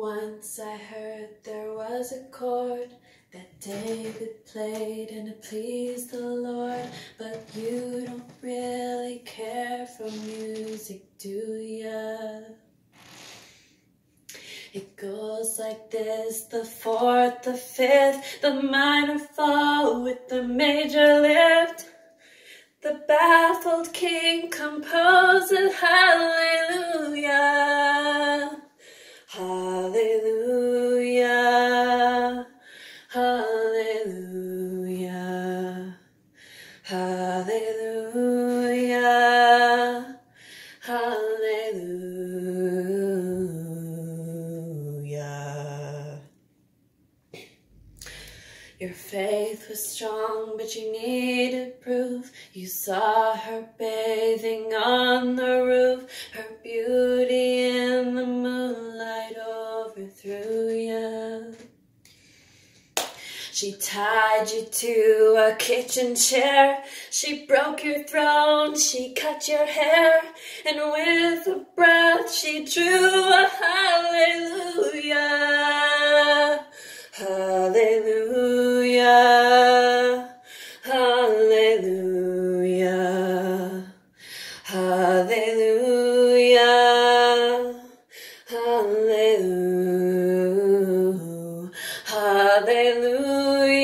Once I heard there was a chord that David played and it pleased the Lord. But you don't really care for music, do ya? It goes like this the fourth, the fifth, the minor fall with the major lift. The baffled king composes hallelujah, hallelujah, hallelujah. Your faith was strong, but you needed proof. You saw her bathing on the roof, her beauty in the moonlight overthrew you. She tied you to a kitchen chair. She broke your throne. She cut your hair. And with a breath, she drew a hallelujah. Hallelujah. Hallelujah. Hallelujah. Hallelujah. Hallelujah.